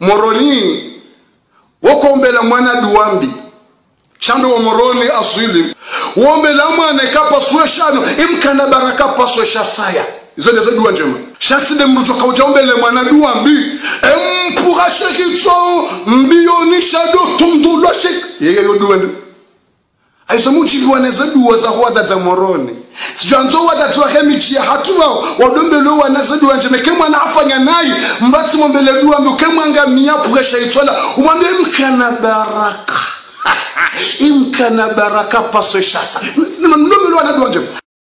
moroni wokombela mwana duwambi. Chando wa moroni aswili. Wombela mwana ikapasue shano imkana baraka paswe shasaya izo ndizo dua njema. Shatside mrujo kaujaombele mwana duwambi. Empura shekitso mbionisha do tundulwa shek. Yeye yo duwende aizo muchiliwa neze duwa za huwada za moroni. Sijanzo wada hemichi michia hatuwa wadombele wana zedu wanje meke mwana afanya nayi mrati mombele dua mwanga miya pugesha itwala umwambie mkana baraka. Imkana baraka paso shasa. Ndombele wana duwa njema